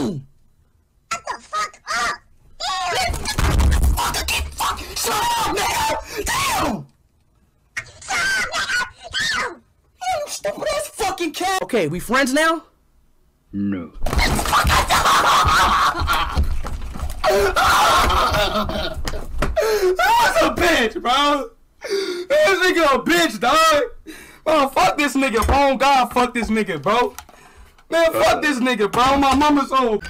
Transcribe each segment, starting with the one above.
Damn! Shut the fuck up! Damn! Fuck, get fuck! Shut up, nigga! Damn! Stop, nigga! Damn! You stupid ass fucking cat! Okay, we friends now? No. That was a bitch, bro. This nigga a bitch, dog. Oh, fuck this nigga, bro. God, fuck this nigga, bro. Man, fuck this nigga, bro. My mama's old.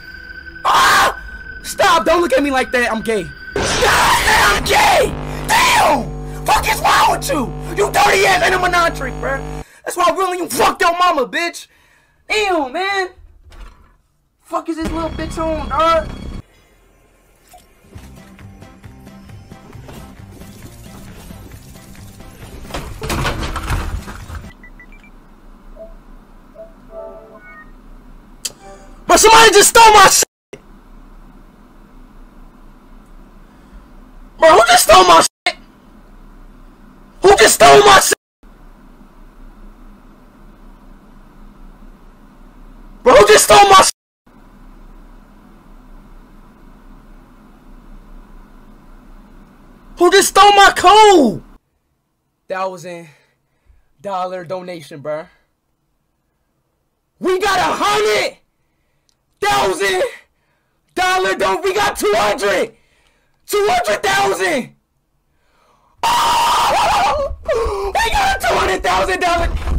Ah! Stop! Don't look at me like that. I'm gay. God, I'm gay. Damn! Fuck is wrong with you? You dirty ass animal trick, bro. That's why I really you fucked your mama, bitch. Damn, man. Fuck is this little bitch on, dog? Somebody just stole my shit! Bro, who just stole my shit? Who just stole my shit? Bro, who just stole my shit? Who just stole my code? Thousand dollar donation, bro. We got a hundred thousand dollar don't we got two hundred. Two hundred thousand. Oh, we got a two hundred thousand dollar